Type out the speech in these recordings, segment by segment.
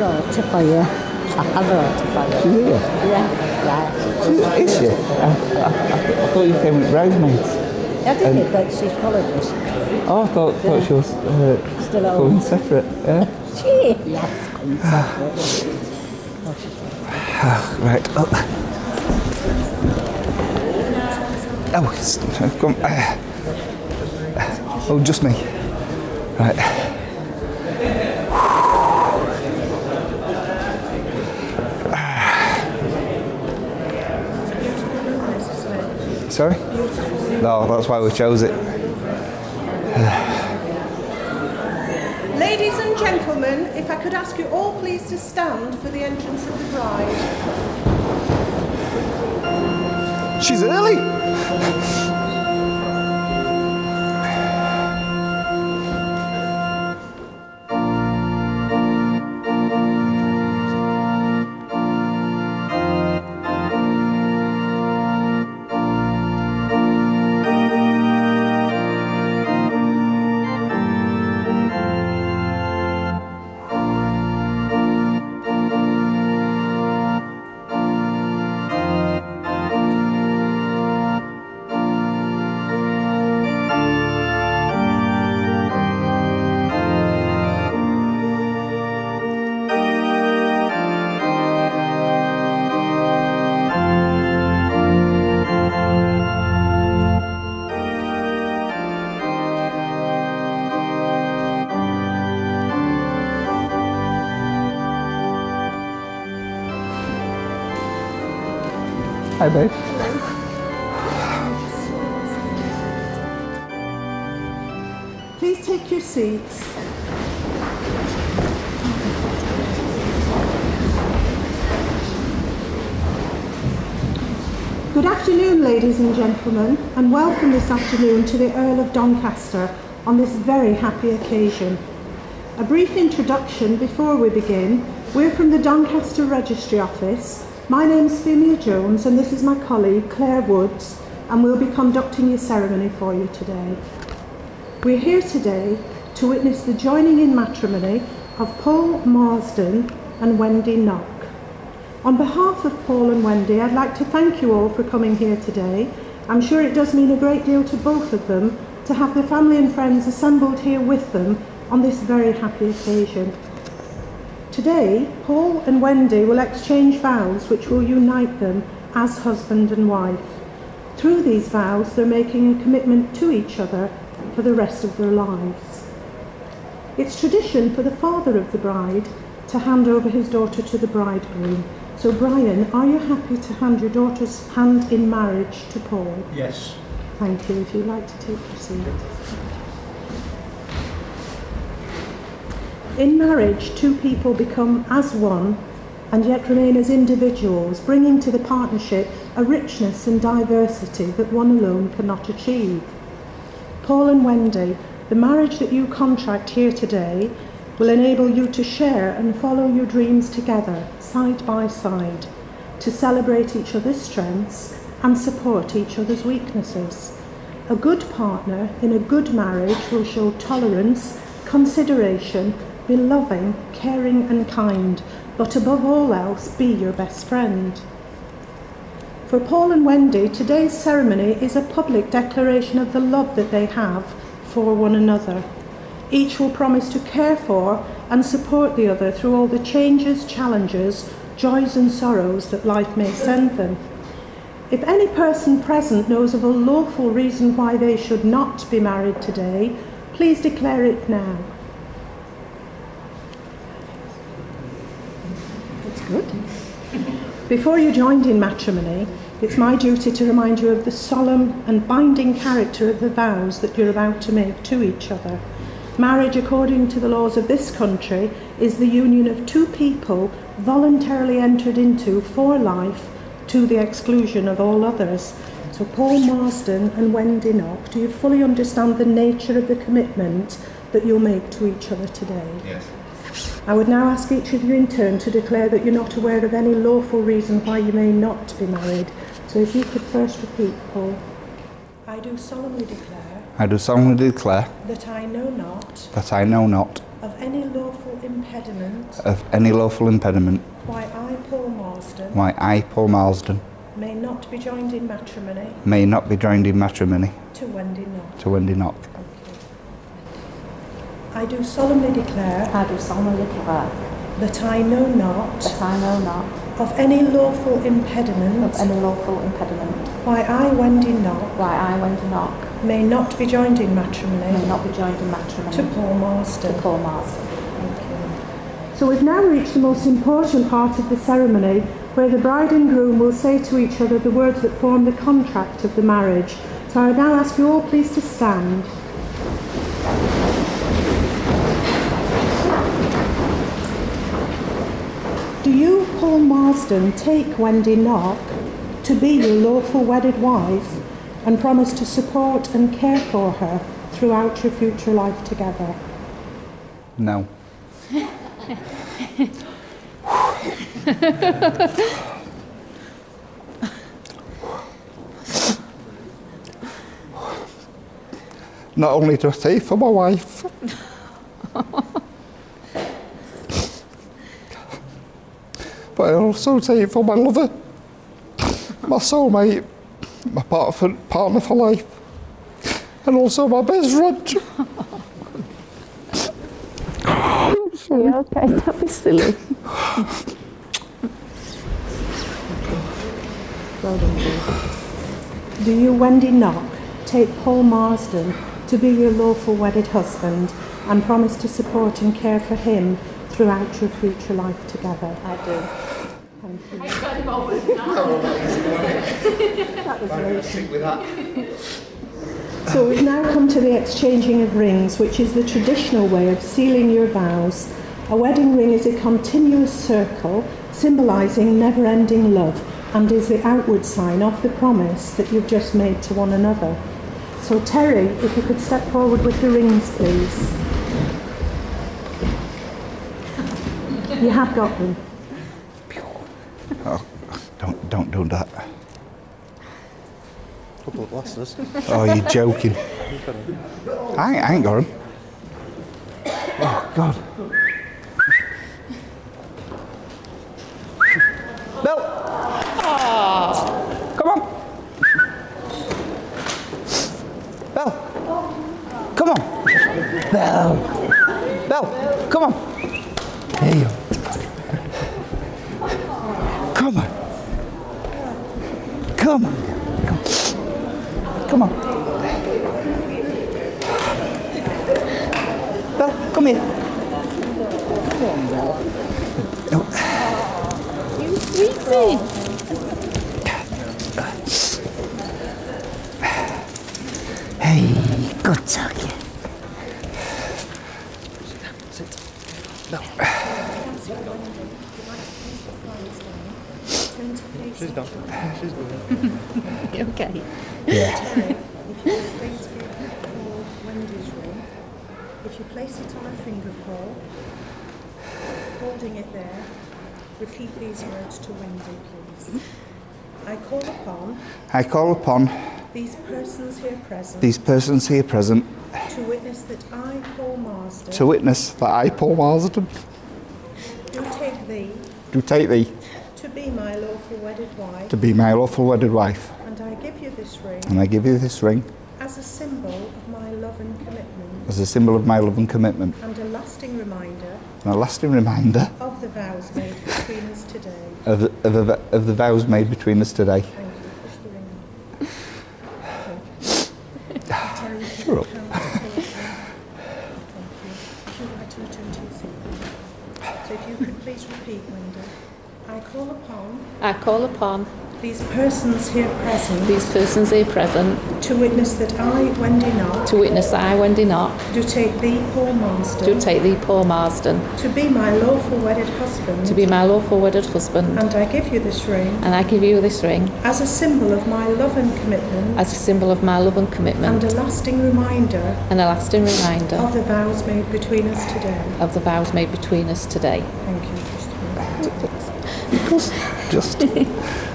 brought her for you. I brought for you. here. Yeah, yeah. She's, is she? I, I, I, I thought you came with Rosemaid's. I did it, but she's followed us. Oh, I thought, thought she was uh, Still at going home. separate. Yeah. She yes, come separate. Right. Oh. Oh, it's, I've gone. Uh, oh, just me. Right. Sorry? No, that's why we chose it. Ladies and gentlemen, if I could ask you all please to stand for the entrance of the bride. She's early. Hi, babe. Please take your seats. Good afternoon, ladies and gentlemen, and welcome this afternoon to the Earl of Doncaster on this very happy occasion. A brief introduction before we begin. We're from the Doncaster Registry Office. My name's Femia Jones, and this is my colleague Claire Woods, and we'll be conducting your ceremony for you today. We're here today to witness the joining in matrimony of Paul Marsden and Wendy Knock. On behalf of Paul and Wendy, I'd like to thank you all for coming here today. I'm sure it does mean a great deal to both of them to have their family and friends assembled here with them on this very happy occasion. Today, Paul and Wendy will exchange vows which will unite them as husband and wife. Through these vows, they're making a commitment to each other for the rest of their lives. It's tradition for the father of the bride to hand over his daughter to the bridegroom. So, Brian, are you happy to hand your daughter's hand in marriage to Paul? Yes. Thank you. If you'd like to take your seat. In marriage, two people become as one and yet remain as individuals, bringing to the partnership a richness and diversity that one alone cannot achieve. Paul and Wendy, the marriage that you contract here today will enable you to share and follow your dreams together, side by side, to celebrate each other's strengths and support each other's weaknesses. A good partner in a good marriage will show tolerance, consideration, be loving, caring, and kind, but above all else, be your best friend. For Paul and Wendy, today's ceremony is a public declaration of the love that they have for one another. Each will promise to care for and support the other through all the changes, challenges, joys, and sorrows that life may send them. If any person present knows of a lawful reason why they should not be married today, please declare it now. That's good. Before you joined in matrimony, it's my duty to remind you of the solemn and binding character of the vows that you're about to make to each other. Marriage, according to the laws of this country, is the union of two people voluntarily entered into for life to the exclusion of all others. So, Paul Marsden and Wendy Knock, do you fully understand the nature of the commitment that you'll make to each other today? Yes. I would now ask each of you in turn to declare that you're not aware of any lawful reason why you may not be married. So if you could first repeat, Paul. I do solemnly declare I do solemnly declare that I know not that I know not of any lawful impediment of any lawful impediment why I, Paul Marsden, why I, Paul Marsden, may not be joined in matrimony may not be joined in matrimony to Wendy Knock. to Wendy Knock. Thank you. I do solemnly declare I do solemnly declare that I know not that I know not of any lawful impediment of any lawful impediment why I, Wendy Knock, why I, Wendy Knock, may not be joined in may matrimony not be joined in matrimony to Paul Marsden. to Paul Marsden. Thank you. So we've now reached the most important part of the ceremony where the bride and groom will say to each other the words that form the contract of the marriage. So I now ask you all please to stand. Do you, Paul Marsden, take Wendy Knock to be your lawful wedded wife and promise to support and care for her throughout your future life together? No. Not only do I take for my wife, but I also take for my lover, my soulmate, my partner, partner for life, and also my best friend. you okay? Don't be silly. Do you, Wendy Knock, take Paul Marsden to be your lawful wedded husband and promise to support and care for him throughout your future life together? I do. Thank you. That was very So we've now come to the exchanging of rings, which is the traditional way of sealing your vows. A wedding ring is a continuous circle symbolising never ending love and is the outward sign of the promise that you've just made to one another. So, Terry, if you could step forward with the rings, please. You have got them. Oh, don't, don't do that. couple of glasses. Oh, you're joking. I, ain't- I ain't got him. Oh, God. Bell! Come on. Bell! Come on. Bell! Bell! Come on. There you go. Come on. Come on. Come on. Bella, come here. You sweetie. Hey, good talking. She's done. She's good. You okay? Yeah. Please give Paul Wendy's ring. If you place it on a finger, Paul, holding it there, repeat these words to Wendy, please. I call upon I call upon these persons here present these persons here present to witness that I, Paul Marsden, to witness that I, Paul Marsden, do take thee do take thee to be my lawful wedded wife, to be my lawful wedded wife, and I give you this ring and I give you this ring as a symbol of my love and commitment, as a symbol of my love and commitment, and a lasting reminder and a lasting reminder of the vows made between us today. of, the- of, of the vows made between us today you. Push the ring on. Thank you. I'll tell you to Sure. count to four. Thank you. If you'd like to return to your seat. So if you could please repeat, Wendy. I call upon I call upon these persons here present these persons here present to witness that I, Wendy Knock, to witness that I, Wendy Knock, do take thee, Paul Marsden, do take thee, Paul Marsden, to be my lawful wedded husband, to be my lawful wedded husband, and I give you this ring and I give you this ring as a symbol of my love and commitment, as a symbol of my love and commitment. and a lasting reminder and a lasting reminder of the vows made between us today. of the vows made between us today. Thank you. Just a minute.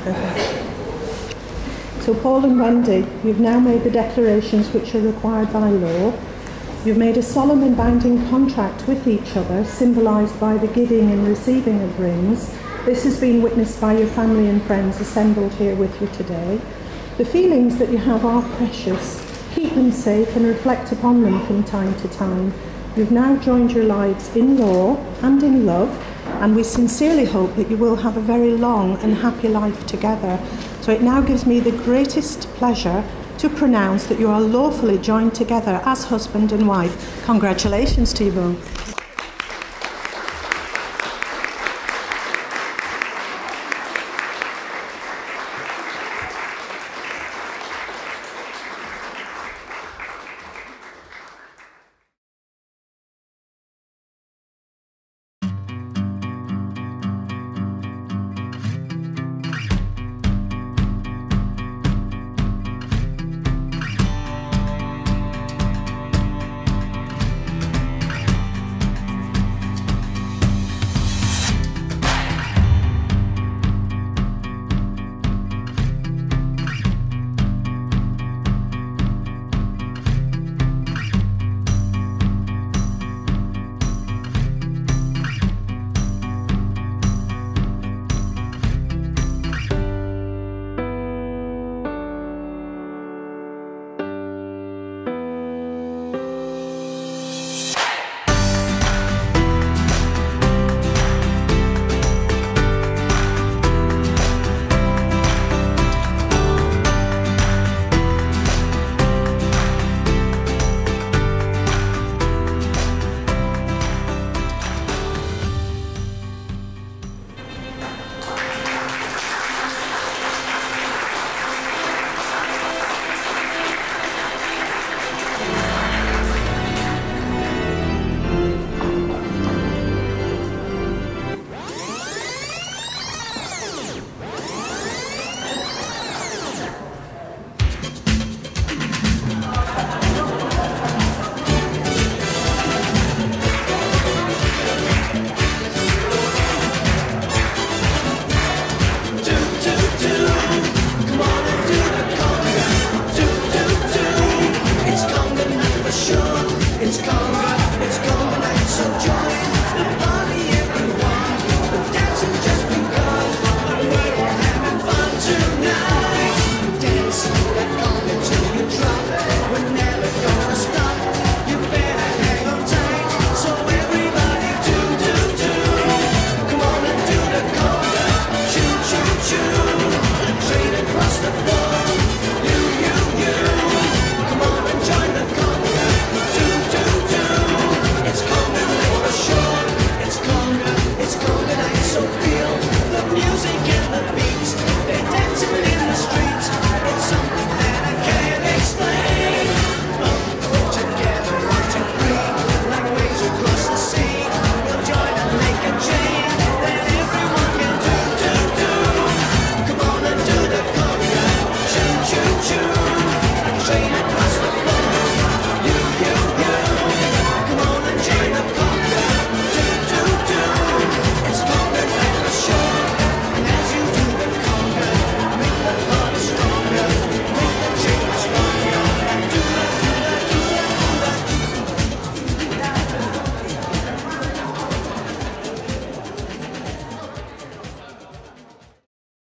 Just So, Paul and Wendy, you've now made the declarations which are required by law. You've made a solemn and binding contract with each other, symbolised by the giving and receiving of rings. This has been witnessed by your family and friends assembled here with you today. The feelings that you have are precious. Keep them safe and reflect upon them from time to time. You've now joined your lives in law and in love, and we sincerely hope that you will have a very long and happy life together. So it now gives me the greatest pleasure to pronounce that you are lawfully joined together as husband and wife. Congratulations to you both.